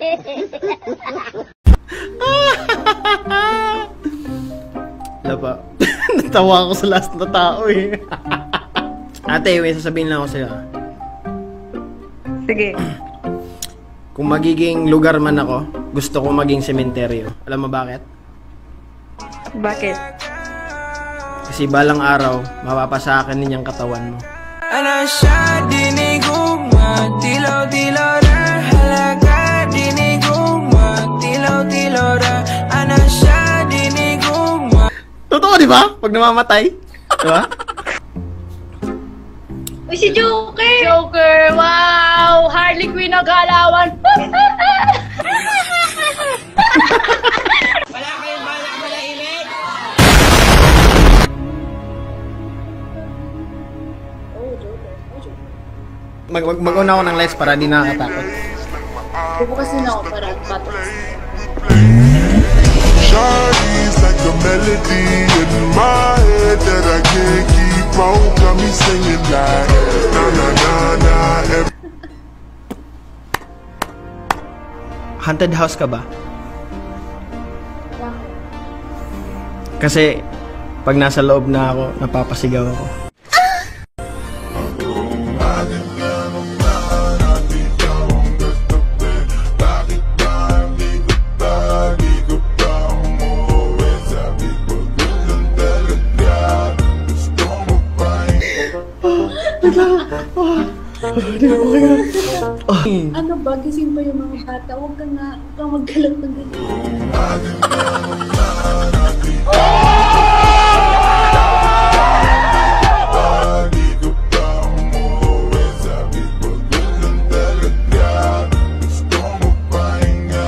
Wala pa. Natawa ako sa last na tao eh. Ate, may sasabihin lang ako sa'yo. ah. Sige. Kung magiging lugar man ako, gusto ko maging sementeryo. Alam mo bakit? Bakit? Kasi balang araw, mapapasa akin din yung katawan mo. Ana siya dinig uma Tilaw-tilaw na ba? Pag namamatay. Di ba? Uy, si Joker! Joker! Wow! Harley Quinn ang galawan! Mag, mag, mag-una ako ng lights para di nakakatakot. Bubukas din ako para batok. Shawty's like a melody in my head that I can't keep on. Got me singing like na na na na. Haunted house ka ba? Kasi, pag nasa loob na ako, napapasigaw ako. Ano ba? Gising pa yung mga bata. Huwag ka nga. Huwag kang magkalat ng ganyan.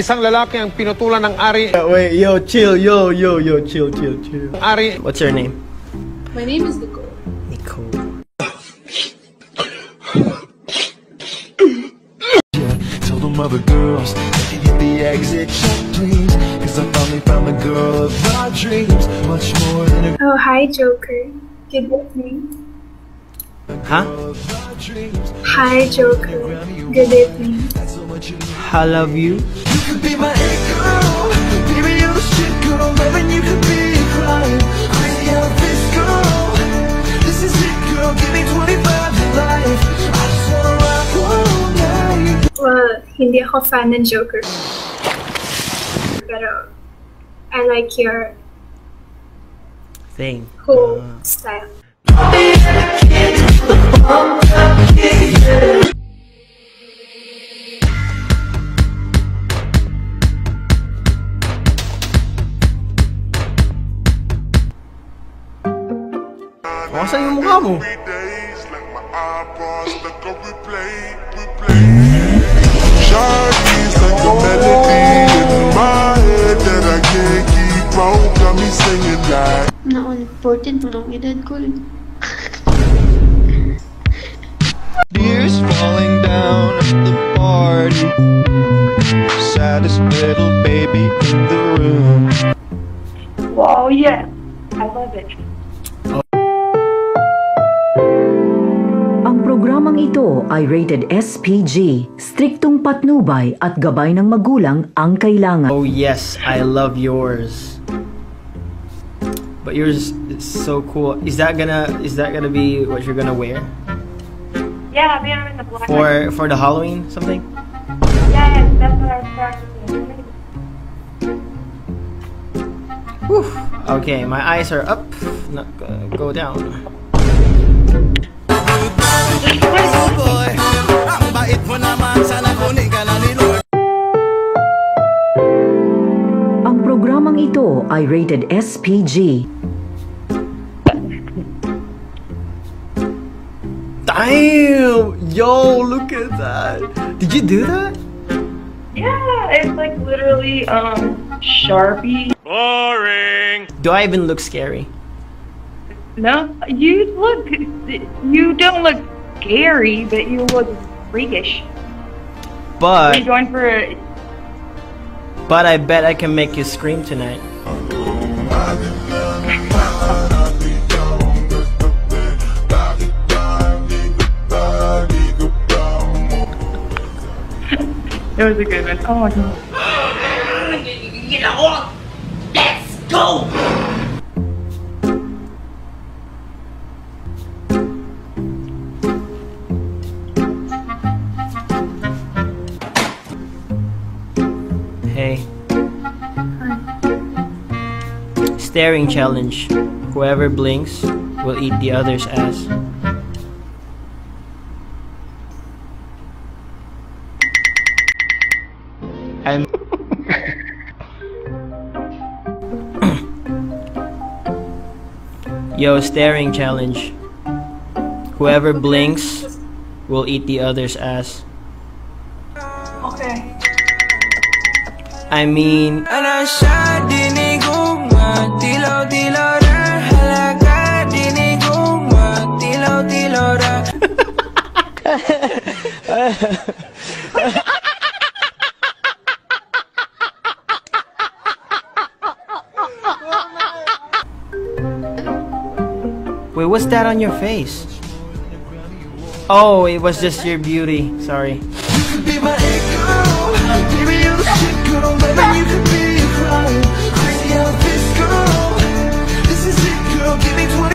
Isang lalaki ang pinutulan ng ari. Wait, yo, chill, yo, yo, yo, chill, chill, chill. Ari, What's your name? My name is. Nicole. Other girls they can hit the exit check, please. Cause I finally found the girl of my dreams. Much more than a Oh, hi, Joker. Good evening. Ha? dreams. Hi, Joker. Good evening. I love you. You could be my hindi ako fan ng Joker. Pero, I like your Thing. whole uh. style. O, saan yung mukha mo? Three like my eyeballs stuck on replay, replay. Shawty's like a melody in my head that I can't keep on. Got me singing like. Naon, 14 pa lang edad ko. Tears falling down at the party. Saddest little baby in the room. Wow, yeah. I love it. Ito ay rated SPG. Striktong patnubay at gabay ng magulang ang kailangan. Oh yes, I love yours. But yours is so cool. Is that gonna is that gonna be what you're gonna wear Yeah, meron na black. for for the Halloween something? Yeah, that's what I was practicing. Whew. Okay, my eyes are up, not gonna go down. Boy Ang bait mo naman Sana kunin ka na ni Lord Ang programang ito ay rated SPG. Damn! Yo, look at that. Did you do that? Yeah, it's like literally um Sharpie. Boring! Do I even look scary? No, you look. You don't look scary, but you look freakish. Are But you going for a? but I bet I can make you scream tonight. It was a good one. Oh no. Let's go! Staring challenge. Whoever blinks will eat the other's ass. I'm Yo, staring challenge. Whoever blinks will eat the other's ass. Okay. I mean, siya dinig Wait, what's that on your face? Oh, it was just your beauty. Sorry. This is it, girl. Give me 20.